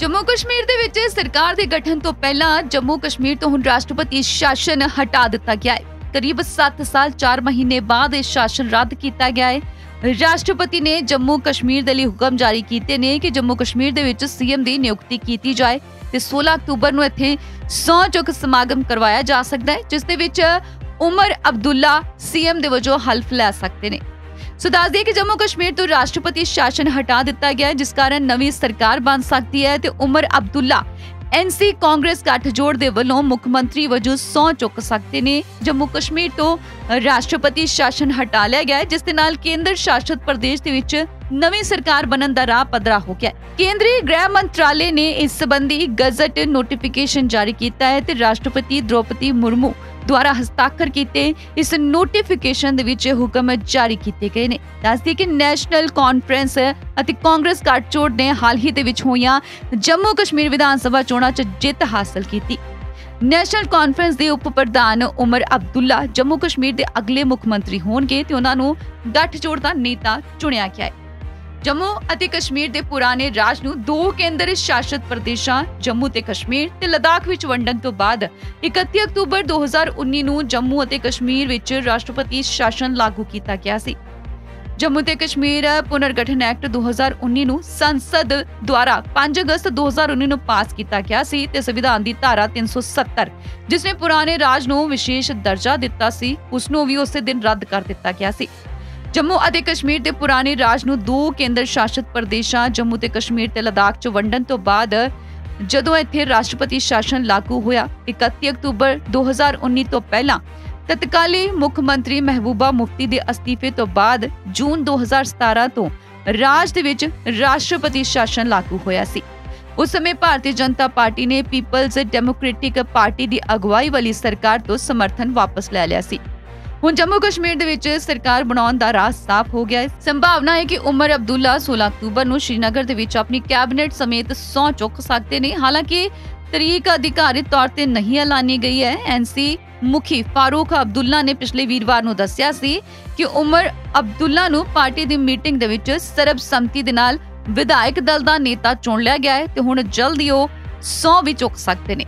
ਜੰਮੂ ਕਸ਼ਮੀਰ ਦੇ ਵਿੱਚ ਸਰਕਾਰ ਦੇ ਗਠਨ ਤੋਂ ਪਹਿਲਾਂ ਜੰਮੂ ਕਸ਼ਮੀਰ ਤੋਂ ਹੁਣ ਰਾਸ਼ਟਰਪਤੀ ਸ਼ਾਸਨ ਹਟਾ ਦਿੱਤਾ ਗਿਆ ਹੈ। ਕਰੀਬ 7 ਸਾਲ 4 ਮਹੀਨੇ ਬਾਅਦ ਇਹ ਸ਼ਾਸਨ ਰੱਦ ਕੀਤਾ ਗਿਆ ਹੈ। ਰਾਸ਼ਟਰਪਤੀ ਨੇ ਜੰਮੂ ਕਸ਼ਮੀਰ ਦੇ ਲਈ ਹੁਕਮ ਜਾਰੀ ਕੀਤੇ ਨੇ ਕਿ ਜੰਮੂ ਕਸ਼ਮੀਰ ਦੇ ਵਿੱਚ ਸੀਐਮ ਦੀ ਨਿਯੁਕਤੀ ਕੀਤੀ ਜਾਏ ਤੇ 16 ਅਕਤੂਬਰ ਨੂੰ ਇੱਥੇ ਸਹੁੰ ਚੁੱਕ ਸਮਾਗਮ ਕਰਵਾਇਆ ਜਾ ਸਕਦਾ ਹੈ, ਜਿਸ ਦੇ ਵਿੱਚ ਉਮਰ ਅਬਦੁੱਲਾ ਸੀਐਮ ਦੇ ਵਜੋਂ ਹਲਫ ਲੈ ਸਕਦੇ ਨੇ। ਸੋ ਦੱਸ ਦਈਏ ਕਿ ਜੰਮੂ ਕਸ਼ਮੀਰ ਤੋਂ ਰਾਸ਼ਟਰਪਤੀ ਸ਼ਾਸਨ ਹਟਾ ਦਿੱਤਾ ਗਿਆ ਜਿਸ ਕਾਰਨ ਨਵੀਂ ਸਰਕਾਰ ਬਣ ਸਕਦੀ ਹੈ ਤੇ ਉਮਰ ਅਬਦੁੱਲਾ ਐਨਸੀ ਕਾਂਗਰਸ ਗੱਠਜੋੜ ਦੇ ਵੱਲੋਂ ਮੁੱਖ ਮੰਤਰੀ ਵਜੋਂ ਸਹੁੰ ਚੁੱਕ ਸਕਦੇ ਨੇ। ਜੰਮੂ ਕਸ਼ਮੀਰ ਤੋਂ ਰਾਸ਼ਟਰਪਤੀ ਸ਼ਾਸਨ ਹਟਾ ਲਿਆ ਗਿਆ ਜਿਸ ਦੇ ਨਾਲ ਕੇਂਦਰ ਸ਼ਾਸਿਤ ਪ੍ਰਦੇਸ਼ ਦੇ ਵਿੱਚ ਨਵੀਂ ਸਰਕਾਰ ਬਣਨ ਦਾ ਰਾਹ ਪੱਧਰਾ ਹੋ ਗਿਆ ਕੇਂਦਰੀ ਗ੍ਰਹਿ ਮੰਤਰਾਲੇ ਨੇ ਇਸ ਸੰਬੰਧੀ ਗਜ਼ਟ ਨੋਟੀਫਿਕੇਸ਼ਨ ਜਾਰੀ ਕੀਤਾ ਹੈ ਤੇ ਰਾਸ਼ਟਰਪਤੀ ਦ੍ਰੋਪਦੀ ਮੁਰਮੂ ਦੁਆਰਾ ਹਸਤਾਖਰ ਕੀਤੇ, ਇਸ ਨੋਟੀਫਿਕੇਸ਼ਨ ਦੇ ਵਿੱਚ ਹੁਕਮ ਜਾਰੀ ਕੀਤੇ ਗਏ ਨੇ। ਦੱਸਦੀ ਕਿ ਨੈਸ਼ਨਲ ਕਾਨਫਰੰਸ ਅਤੇ ਕਾਂਗਰਸ ਗੱਠਜੋੜ ਨੇ ਹਾਲ ਹੀ ਦੇ ਵਿੱਚ ਹੋਈਆਂ ਜੰਮੂ ਕਸ਼ਮੀਰ ਵਿਧਾਨ ਸਭਾ ਚੋਣਾਂ 'ਚ ਜਿੱਤ ਹਾਸਲ ਕੀਤੀ। ਨੈਸ਼ਨਲ ਕਾਨਫਰੰਸ ਦੇ ਉਪ ਪ੍ਰਧਾਨ ਉਮਰ ਅਬਦੁੱਲਾ ਜੰਮੂ ਕਸ਼ਮੀਰ ਦੇ ਅਗਲੇ ਮੁੱਖ ਮੰਤਰੀ ਹੋਣਗੇ ਤੇ ਉਹਨਾਂ ਨੂੰ ਗੱਠਜੋੜ ਦਾ ਨੇਤਾ ਚੁਣਿਆ ਗਿਆ ਹੈ। ਜੰਮੂ ਅਤੇ ਕਸ਼ਮੀਰ ਦੇ ਪੁਰਾਣੇ ਰਾਜ ਨੂੰ ਦੋ ਕੇਂਦਰ ਸ਼ਾਸਿਤ ਪ੍ਰਦੇਸ਼ਾਂ, ਜੰਮੂ ਤੇ ਕਸ਼ਮੀਰ ਤੇ ਲਦਾਖ ਵਿੱਚ ਵੰਡਣ ਤੋਂ ਬਾਅਦ 31 ਅਕਤੂਬਰ 2019 ਨੂੰ ਜੰਮੂ ਅਤੇ ਕਸ਼ਮੀਰ ਵਿੱਚ ਰਾਸ਼ਟਰਪਤੀ ਸ਼ਾਸਨ ਲਾਗੂ ਕੀਤਾ ਗਿਆ ਸੀ। ਜੰਮੂ ਤੇ ਕਸ਼ਮੀਰ ਪੁਨਰਗਠਨ ਐਕਟ 2019 ਨੂੰ ਸੰਸਦ ਦੁਆਰਾ 5 ਅਗਸਤ 2019 ਨੂੰ ਪਾਸ ਕੀਤਾ ਗਿਆ ਸੀ ਤੇ ਸੰਵਿਧਾਨ ਦੀ ਧਾਰਾ 370 ਜਿਸ ਨੇ ਪੁਰਾਣੇ ਰਾਜ ਨੂੰ ਵਿਸ਼ੇਸ਼ ਦਰਜਾ ਦਿੱਤਾ ਸੀ, ਉਸ ਨੂੰ ਵੀ ਉਸੇ ਦਿਨ ਰੱਦ ਕਰ ਦਿੱਤਾ ਗਿਆ ਸੀ। ਜੰਮੂ ਅਤੇ ਕਸ਼ਮੀਰ ਦੇ ਪੁਰਾਣੇ ਰਾਜ ਨੂੰ ਦੋ ਕੇਂਦਰ ਸ਼ਾਸਿਤ ਪ੍ਰਦੇਸ਼ਾਂ, ਜੰਮੂ ਤੇ ਕਸ਼ਮੀਰ ਤੇ ਲਦਾਖ 'ਚ ਵੰਡਣ ਤੋਂ ਬਾਅਦ ਜਦੋਂ ਇੱਥੇ ਰਾਸ਼ਟਰਪਤੀ ਸ਼ਾਸਨ ਲਾਗੂ ਹੋਇਆ 31 ਅਕਤੂਬਰ 2019 ਤੋਂ ਪਹਿਲਾਂ, ਤਤਕਾਲੀ ਮੁੱਖ ਮੰਤਰੀ ਮਹਿਬੂਬਾ ਮੁਫਤੀ ਦੇ ਅਸਤੀਫੇ ਤੋਂ ਬਾਅਦ ਜੂਨ 2017 ਤੋਂ ਰਾਜ ਦੇ ਵਿੱਚ ਰਾਸ਼ਟਰਪਤੀ ਸ਼ਾਸਨ ਲਾਗੂ ਹੋਇਆ ਸੀ। ਉਸ ਸਮੇਂ ਭਾਰਤੀ ਜਨਤਾ ਪਾਰਟੀ ਨੇ ਪੀਪਲਜ਼ ਡੈਮੋਕ੍ਰੈਟਿਕ ਪਾਰਟੀ ਦੀ ਅਗਵਾਈ ਵਾਲੀ ਸਰਕਾਰ ਤੋਂ ਸਮਰਥਨ ਵਾਪਸ ਲੈ ਲਿਆ ਸੀ। ਹੁਣ ਜੰਮੂ ਕਸ਼ਮੀਰ ਦੇ ਵਿੱਚ ਸਰਕਾਰ ਬਣਾਉਣ ਦਾ ਰਾਹ ਸਾਫ਼ ਹੋ ਗਿਆ ਹੈ। ਸੰਭਾਵਨਾ ਹੈ ਕਿ ਉਮਰ ਅਬਦੁੱਲਾ 16 ਅਕਤੂਬਰ ਨੂੰ ਸ਼੍ਰੀਨਗਰ ਦੇ ਵਿੱਚ ਆਪਣੀ ਕੈਬਨਿਟ ਸਮੇਤ ਸਹੁੰ ਚੁੱਕ ਸਕਦੇ ਨੇ। ਹਾਲਾਂਕਿ ਤਰੀਕ ਅਧਿਕਾਰਿਤ ਤੌਰ ਤੇ ਨਹੀਂ ਐਲਾਨੀ ਗਈ ਹੈ। ਐਨਸੀ ਮੁਖੀ ਫਾਰੂਕ ਅਬਦੁੱਲਾ ਨੇ ਪਿਛਲੇ ਵੀਰਵਾਰ ਨੂੰ ਦੱਸਿਆ ਸੀ ਕਿ ਉਮਰ ਅਬਦੁੱਲਾ ਨੂੰ ਪਾਰਟੀ ਦੀ ਮੀਟਿੰਗ ਦੇ ਵਿੱਚ ਸਰਬਸੰਮਤੀ ਦੇ ਨਾਲ ਵਿਧਾਇਕ ਦਲ ਦਾ ਨੇਤਾ ਚੁਣ ਲਿਆ ਗਿਆ ਹੈ ਤੇ ਹੁਣ ਜਲਦੀ ਉਹ ਸਹੁੰ ਵੀ ਚੁੱਕ ਸਕਦੇ ਨੇ।